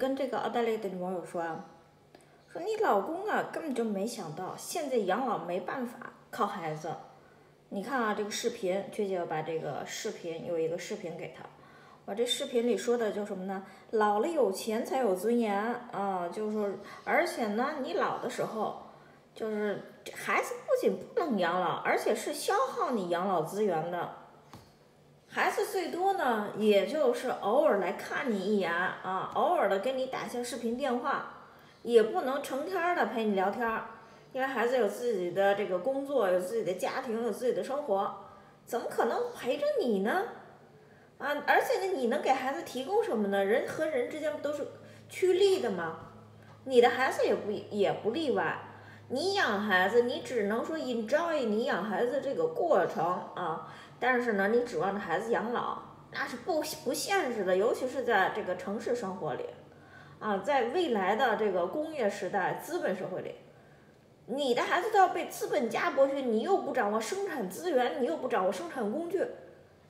跟这个澳大利亚的女网友说啊，说你老公啊根本就没想到现在养老没办法靠孩子。你看啊，这个视频，娟姐把这个视频有一个视频给他。我这视频里说的叫什么呢？老了有钱才有尊严啊，就是说，而且呢，你老的时候，就是孩子不仅不能养老，而且是消耗你养老资源的。孩子最多呢，也就是偶尔来看你一眼啊，偶尔的给你打一下视频电话，也不能成天的陪你聊天，因为孩子有自己的这个工作，有自己的家庭，有自己的生活，怎么可能陪着你呢？啊，而且呢，你能给孩子提供什么呢？人和人之间不都是趋利的吗？你的孩子也不也不例外。你养孩子，你只能说 enjoy 你养孩子这个过程啊，但是呢，你指望着孩子养老，那是不不现实的，尤其是在这个城市生活里，啊，在未来的这个工业时代、资本社会里，你的孩子都要被资本家剥削，你又不掌握生产资源，你又不掌握生产工具。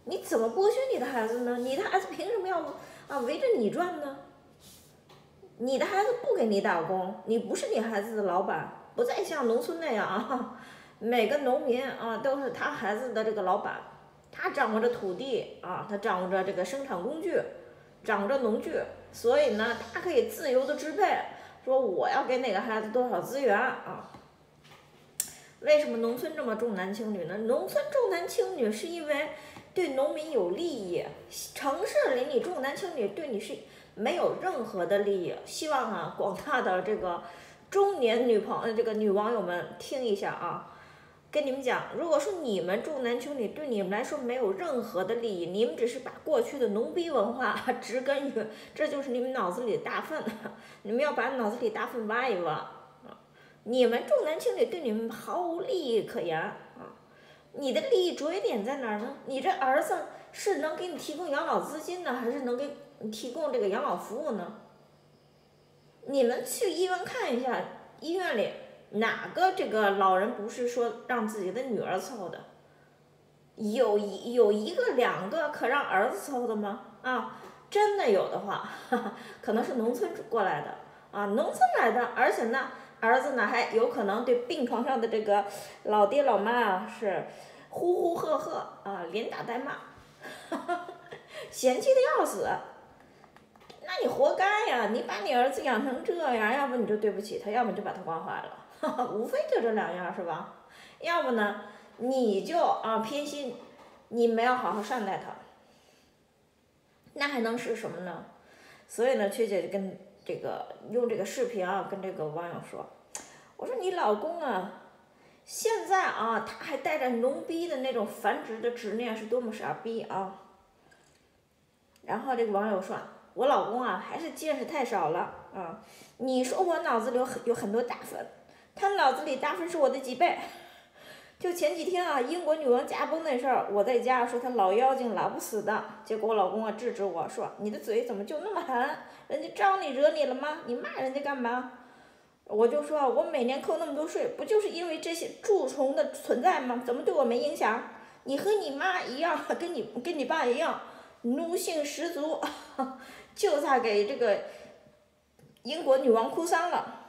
你怎么剥削你的孩子呢？你的孩子凭什么要啊围着你转呢？你的孩子不给你打工，你不是你孩子的老板，不再像农村那样啊，每个农民啊都是他孩子的这个老板，他掌握着土地啊，他掌握着这个生产工具，掌握着农具，所以呢，他可以自由的支配，说我要给哪个孩子多少资源啊。为什么农村这么重男轻女呢？农村重男轻女是因为。对农民有利益，城市里你重男轻女，对你是没有任何的利益。希望啊，广大的这个中年女朋友、这个女网友们听一下啊，跟你们讲，如果说你们重男轻女，对你们来说没有任何的利益，你们只是把过去的农逼文化 植根于，这就是你们脑子里的大粪，你们要把脑子里大粪挖一挖！你们重男轻女，对你们毫无利益可言啊！你的利益着眼点在哪儿呢？你这儿子是能给你提供养老资金呢，还是能给你提供这个养老服务呢？你们去医院看一下，医院里哪个这个老人不是说让自己的女儿伺候的？有一有一个两个可让儿子伺候的吗？啊，真的有的话，可能是农村过来的啊，农村来的，而且呢。儿子呢，还有可能对病床上的这个老爹老妈啊是呼呼喝喝啊，连打带骂，嫌弃的要死。那你活该呀！你把你儿子养成这样，要不你就对不起他，要么就把他惯坏了，无非就这两样是吧？要不呢，你就啊偏心，你没有好好善待他，那还能是什么呢？所以呢，曲姐就跟。这个用这个视频啊，跟这个网友说，我说你老公啊，现在啊，他还带着浓逼的那种繁殖的执念，是多么傻逼啊！然后这个网友说，我老公啊，还是见识太少了啊！你说我脑子里有很有很多大粪，他脑子里大分是我的几倍。就前几天啊，英国女王驾崩那事儿，我在家说她老妖精老不死的，结果我老公啊制止我说，你的嘴怎么就那么狠？人家招你惹你了吗？你骂人家干嘛？我就说，我每年扣那么多税，不就是因为这些蛀虫的存在吗？怎么对我没影响？你和你妈一样，跟你跟你爸一样，奴性十足，就差给这个英国女王哭丧了。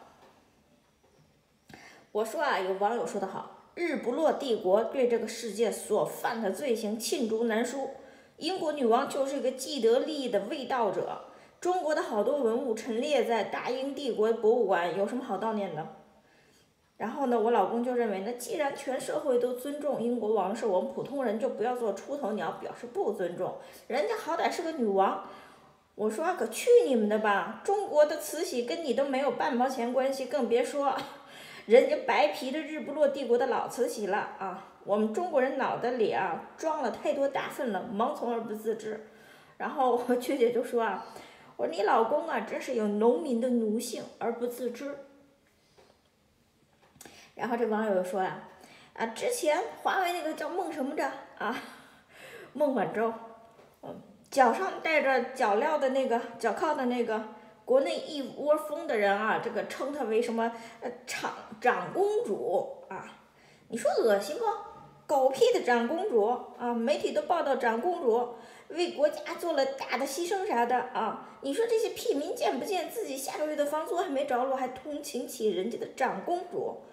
我说啊，有网友说的好。日不落帝国对这个世界所犯的罪行罄竹难书，英国女王就是一个既得利益的卫道者。中国的好多文物陈列在大英帝国博物馆，有什么好悼念的？然后呢，我老公就认为，那既然全社会都尊重英国王室，我们普通人就不要做出头鸟，表示不尊重。人家好歹是个女王。我说可去你们的吧！中国的慈禧跟你都没有半毛钱关系，更别说。人家白皮的日不落帝国的老慈禧了啊！我们中国人脑袋里啊装了太多大粪了，盲从而不自知。然后我 曲姐就说啊，我说你老公啊真是有农民的奴性而不自知。然后这网友又说呀，啊之前华为那个叫孟什么着啊，孟晚舟，嗯，脚上带着脚镣的那个脚铐的那个。国内一窝蜂的人啊，这个称她为什么呃长长公主啊？你说恶心不？狗屁的长公主啊！媒体都报道长公主为国家做了大的牺牲啥的啊！你说这些屁民见不见自己下个月的房租还没着落，还同情起人家的长公主？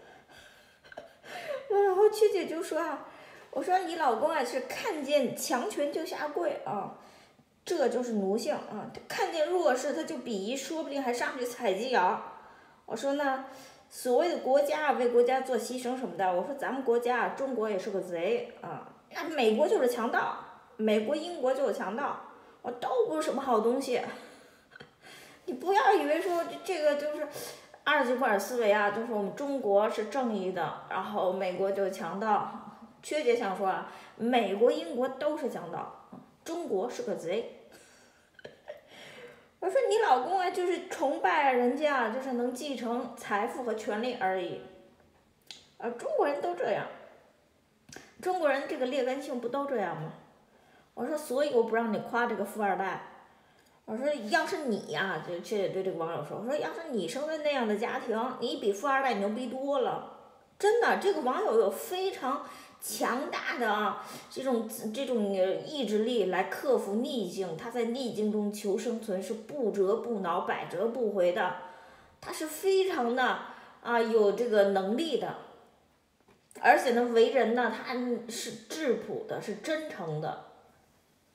然后曲姐就说啊，我说你老公啊是看见强权就下跪啊，这就是奴性啊！看见弱势他就鄙夷，说不定还上去踩鸡脚。我说呢。所谓的国家为国家做牺牲什么的，我说咱们国家中国也是个贼啊，那美国就是强盗，美国英国就是强盗，我都不是什么好东西。你不要以为说这个就是二极管思维啊，就是我们中国是正义的，然后美国就是强盗。缺姐想说啊，美国英国都是强盗，中国是个贼。我说你老公啊，就是崇拜人家，就是能继承财富和权利而已。啊，中国人都这样，中国人这个劣根性不都这样吗？我说，所以我不让你夸这个富二代。我说，要是你呀，就这对这个网友说，我说，要是你生在那样的家庭，你比富二代牛逼多了。真的，这个网友有非常。强大的啊，这种这种意志力来克服逆境，他在逆境中求生存是不折不挠、百折不回的，他是非常的啊有这个能力的，而且呢为人呢他是质朴的，是真诚的，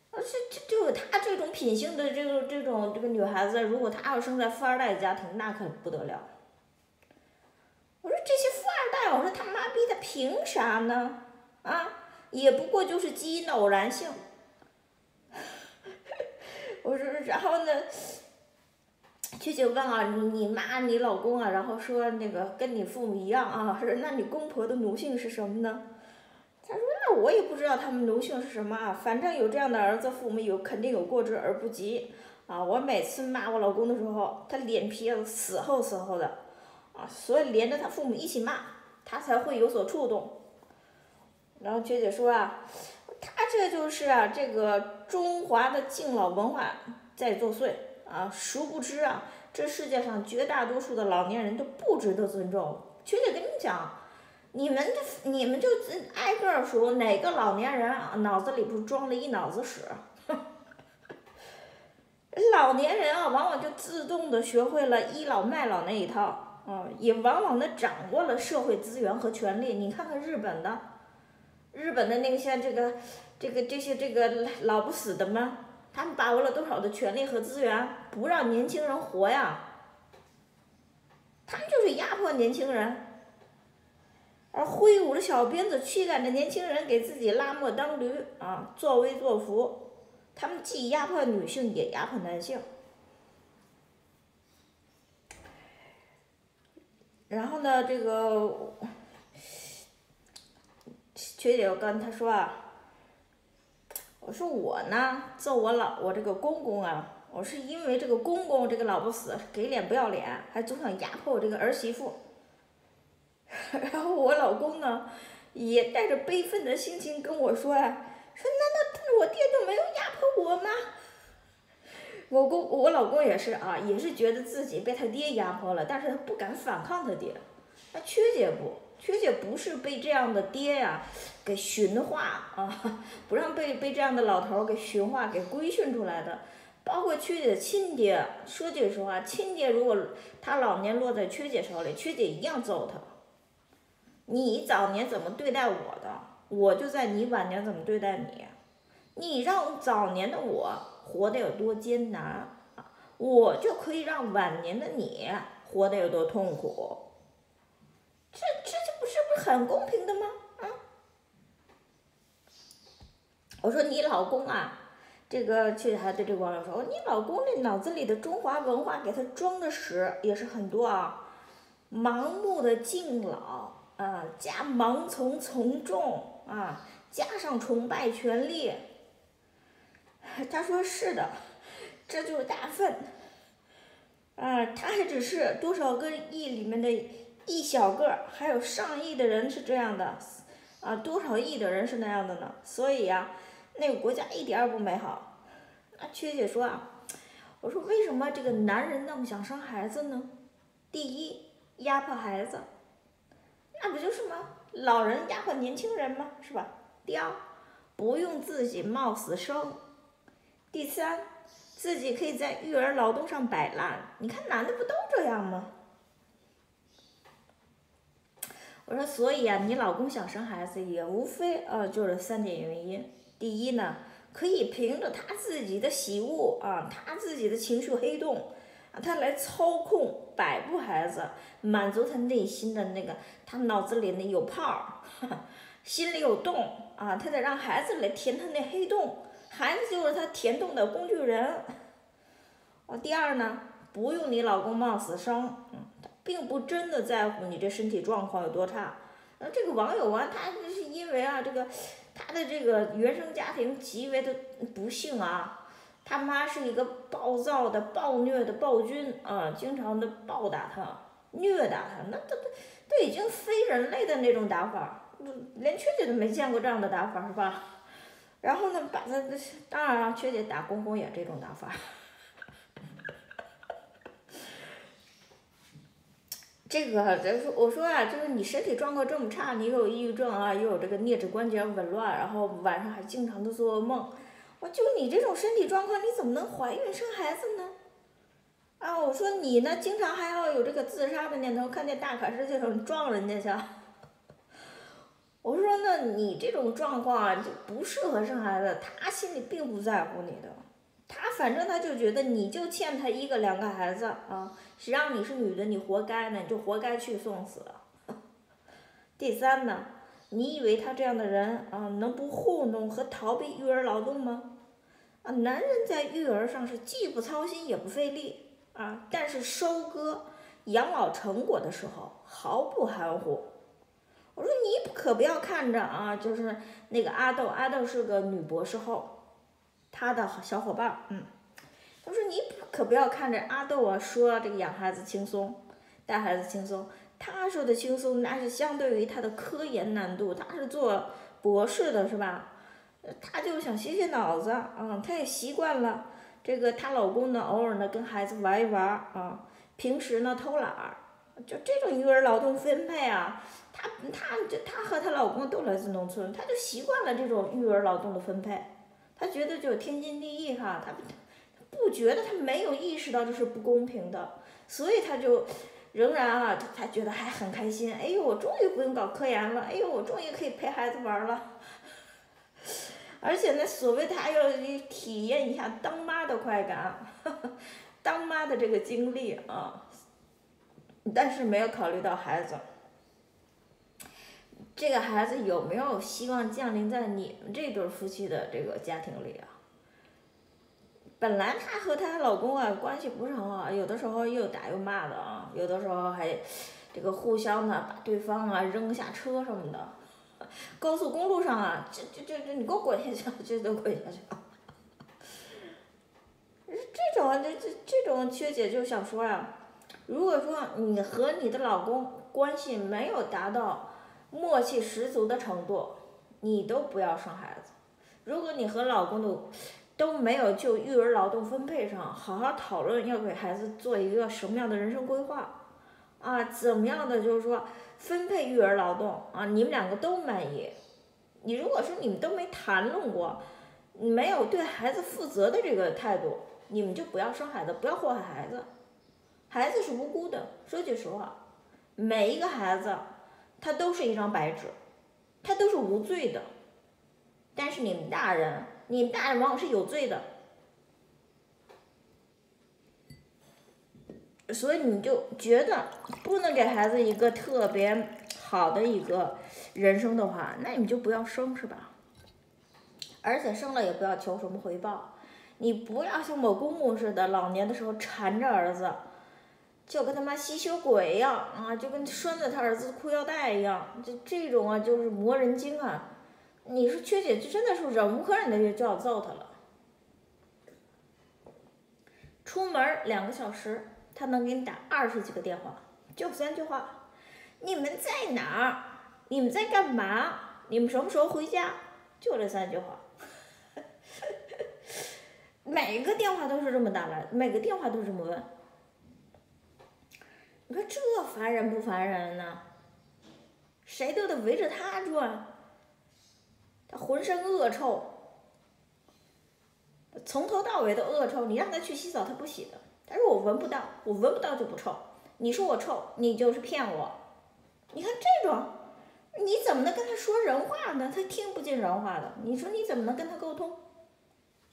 而且就就有他这种品性的这个这种这个女孩子，如果她要生在富二代家庭，那可不得了。我说这些富二代，我说他妈逼的凭啥呢？啊，也不过就是基因的偶然性。我说，然后呢，去就问啊，你你妈你老公啊，然后说那个跟你父母一样啊，说那你公婆的奴性是什么呢？他说那我也不知道他们奴性是什么啊，反正有这样的儿子，父母有肯定有过之而不及啊。我每次骂我老公的时候，他脸皮死厚死厚的啊，所以连着他父母一起骂，他才会有所触动。然后学姐说啊，他这就是啊，这个中华的敬老文化在作祟啊，殊不知啊，这世界上绝大多数的老年人都不值得尊重。学姐跟你讲，你们这你们就挨个数哪个老年人啊，脑子里不装了一脑子屎？老年人啊，往往就自动的学会了倚老卖老那一套啊，也往往的掌握了社会资源和权利。你看看日本的。日本的那个像这个，这个这些这个老不死的吗？他们把握了多少的权利和资源，不让年轻人活呀？他们就是压迫年轻人，而挥舞着小鞭子驱赶着年轻人给自己拉磨当驴啊，作威作福。他们既压迫女性，也压迫男性。然后呢，这个。学姐，我跟他说啊，我说我呢揍我老我这个公公啊，我是因为这个公公这个老不死，给脸不要脸，还总想压迫我这个儿媳妇。然后我老公呢，也带着悲愤的心情跟我说呀，说难道我爹就没有压迫我吗？我公我老公也是啊，也是觉得自己被他爹压迫了，但是他不敢反抗他爹。那缺姐不？缺姐不是被这样的爹呀给驯化啊，不让被被这样的老头给驯化、给规训出来的。包括缺姐的亲爹，说句实话，亲爹如果他老年落在缺姐手里，缺姐一样揍他。你早年怎么对待我的，我就在你晚年怎么对待你。你让早年的我活得有多艰难我就可以让晚年的你活得有多痛苦。很公平的吗？啊！我说你老公啊，这个其实还对这个网友说，你老公这脑子里的中华文化给他装的屎也是很多啊，盲目的敬老啊，加盲从从众啊，加上崇拜权力。他说是的，这就是大粪。啊，他还只是多少个亿里面的。一小个儿，还有上亿的人是这样的，啊，多少亿的人是那样的呢？所以呀，那个国家一点儿也不美好。那缺姐说啊，我说为什么这个男人那么想生孩子呢？第一，压迫孩子，那不就是吗？老人压迫年轻人嘛，是吧？第二，不用自己冒死生。第三，自己可以在育儿劳动上摆烂。你看男的不都这样吗？我说，所以啊，你老公想生孩子也无非呃就是三点原因。第一呢，可以凭着他自己的喜恶啊，他自己的情绪黑洞啊，他来操控摆布孩子，满足他内心的那个，他脑子里那有泡，心里有洞啊，他得让孩子来填他那黑洞，孩子就是他填洞的工具人。哦，第二呢，不用你老公冒死生，并不真的在乎你这身体状况有多差。那这个网友啊，他是因为啊这个。他的这个原生家庭极为的不幸啊，他妈是一个暴躁的、暴虐的暴君啊，经常的暴打他、虐打他，那都都都已经非人类的那种打法，连缺姐都没见过这样的打法是吧？然后呢，把他当然了，缺姐打公公也这种打法。这个，咱说我说啊，就是你身体状况这么差，你有抑郁症啊，又有这个颞指关节紊乱，然后晚上还经常的做噩梦，我就你这种身体状况，你怎么能怀孕生孩子呢？啊，我说你呢，经常还要有这个自杀的念头，看见大卡车就想撞人家去。我说那你这种状况，就不适合生孩子，他心里并不在乎你的。他反正他就觉得你就欠他一个两个孩子啊，谁让你是女的，你活该呢，你就活该去送死。第三呢，你以为他这样的人啊，能不糊弄和逃避育儿劳动吗？啊，男人在育儿上是既不操心也不费力啊，但是收割养老成果的时候毫不含糊。我说你可不要看着啊，就是那个阿豆，阿豆是个女博士后。他的小伙伴，嗯，他说你可不要看着阿豆啊说这个养孩子轻松，带孩子轻松。他说的轻松那是相对于他的科研难度，他是做博士的是吧？他就想洗洗脑子啊，他也习惯了这个她老公呢偶尔呢跟孩子玩一玩啊，平时呢偷懒儿，就这种育儿劳动分配啊，她她就她和她老公都来自农村，她就习惯了这种育儿劳动的分配。他觉得就天经地义哈，他不觉得他没有意识到这是不公平的，所以他就仍然啊，他觉得还很开心。哎呦，我终于不用搞科研了，哎呦，我终于可以陪孩子玩了。而且呢，所谓他要体验一下当妈的快感，当妈的这个经历啊，但是没有考虑到孩子。这个孩子有没有希望降临在你们这对夫妻的这个家庭里啊？本来她和她老公啊关系不是很好，有的时候又打又骂的啊，有的时候还这个互相的把对方啊扔下车什么的。高速公路上啊，这这这这你给我滚下去，这都滚下去。这种这这这种缺姐就想说呀，如果说你和你的老公关系没有达到。默契十足的程度，你都不要生孩子。如果你和老公都都没有就育儿劳动分配上好好讨论，要给孩子做一个什么样的人生规划啊？怎么样的就是说分配育儿劳动啊？你们两个都满意。你如果说你们都没谈论过，没有对孩子负责的这个态度，你们就不要生孩子，不要祸害孩子。孩子是无辜的，说句实话，每一个孩子。他都是一张白纸，他都是无罪的，但是你们大人，你们大人往往是有罪的，所以你就觉得不能给孩子一个特别好的一个人生的话，那你就不要生，是吧？而且生了也不要求什么回报，你不要像某公公似的，老年的时候缠着儿子。就跟他妈吸血鬼一样啊，就跟拴在他儿子裤腰带一样，就这种啊，就是磨人精啊！你说缺姐就真的是忍无可忍的就就要揍他了。出门两个小时，他能给你打二十几个电话，就三句话：你们在哪儿？你们在干嘛？你们什么时候回家？就这三句话。每个电话都是这么打来，每个电话都是这么问。你说这烦人不烦人呢？谁都得围着他转。他浑身恶臭，从头到尾都恶臭。你让他去洗澡，他不洗的。他说我闻不到，我闻不到就不臭。你说我臭，你就是骗我。你看这种，你怎么能跟他说人话呢？他听不进人话的。你说你怎么能跟他沟通？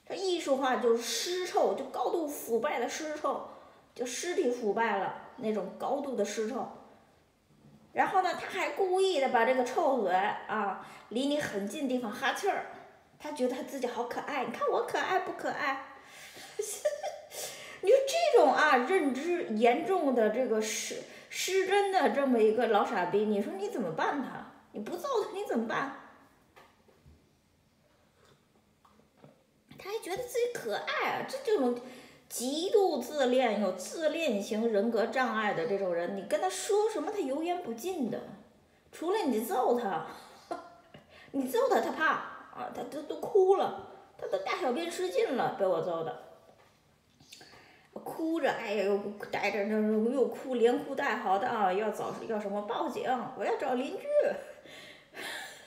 他艺术化就是尸臭，就高度腐败的尸臭，就尸体腐败了那种高度的尸臭。然后呢，他还故意的把这个臭嘴啊，离你很近地方哈气儿，他觉得他自己好可爱。你看我可爱不可爱？你说这种啊，认知严重的这个失失真的这么一个老傻逼，你说你怎么办他？你不揍他你怎么办？他还觉得自己可爱啊，这这种。极度自恋、有自恋型人格障碍的这种人，你跟他说什么，他油盐不进的。除了你揍他，你揍他，他怕啊，他都都哭了，他都大小便失禁了，被我揍的。哭着，哎呀，又带着那又哭，连哭带嚎的啊，要找要什么报警，我要找邻居。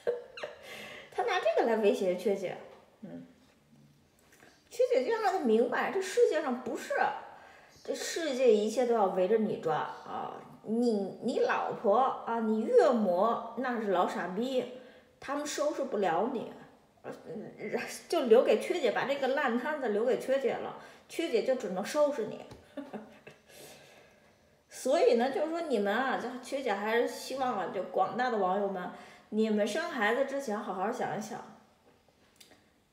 他拿这个来威胁缺姐，嗯。缺姐就让他明白，这世界上不是，这世界一切都要围着你转啊！你你老婆啊，你岳母那是老傻逼，他们收拾不了你，就留给缺姐把这个烂摊子留给缺姐了，缺姐就只能收拾你。所以呢，就是说你们啊，就缺姐还是希望啊，就广大的网友们，你们生孩子之前好好想一想。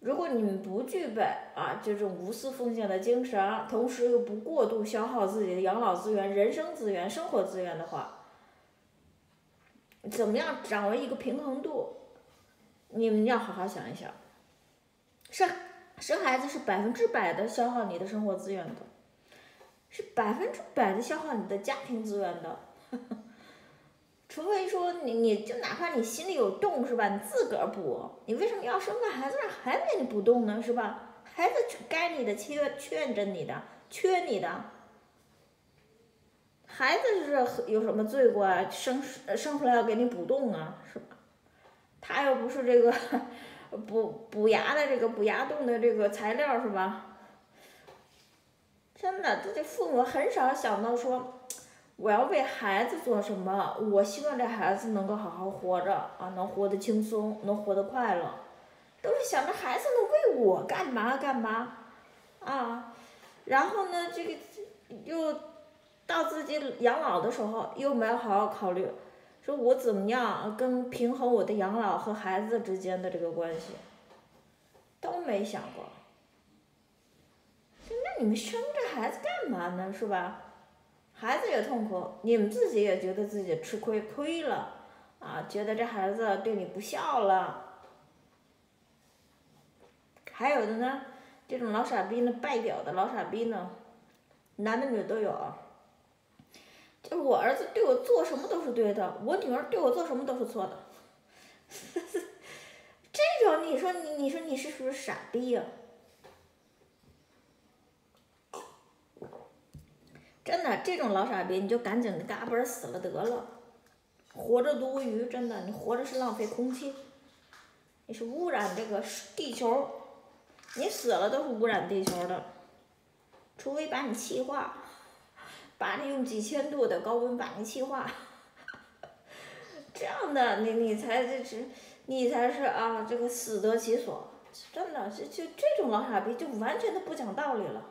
如果你们不具备啊这种无私奉献的精神，同时又不过度消耗自己的养老资源、人生资源、生活资源的话，怎么样掌握一个平衡度？你们要好好想一想。生生孩子是百分之百的消耗你的生活资源的，是百分之百的消耗你的家庭资源的。除非说你，你就哪怕你心里有洞是吧？你自个儿补，你为什么要生个孩子让孩子给你补洞呢？是吧？孩子该你的，缺劝着你的，缺你的。孩子是有什么罪过啊？生生出来要给你补洞啊，是吧？他又不是这个 补补牙的这个补牙洞的这个材料是吧？真的，这这父母很少想到说。我要为孩子做什么？我希望这孩子能够好好活着啊，能活得轻松，能活得快乐，都是想着孩子能为我干嘛干嘛，啊，然后呢，这个又到自己养老的时候，又没有好好考虑，说我怎么样跟平衡我的养老和孩子之间的这个关系，都没想过。那你们生这孩子干嘛呢？是吧？孩子也痛苦，你们自己也觉得自己吃亏亏了，啊，觉得这孩子对你不孝了。还有的呢，这种老傻逼呢，败表的老傻逼呢，男的女的都有。就是我儿子对我做什么都是对的，我女儿对我做什么都是错的。这种你说你你说你是不是傻逼呀？真的，这种老傻逼，你就赶紧的嘎嘣死了得了，活着多余，真的，你活着是浪费空气，你是污染这个地球，你死了都是污染地球的，除非把你气化，把你用几千度的高温把你气化，这样的你你才这是你才是啊这个死得其所，真的，就就这种老傻逼就完全的不讲道理了。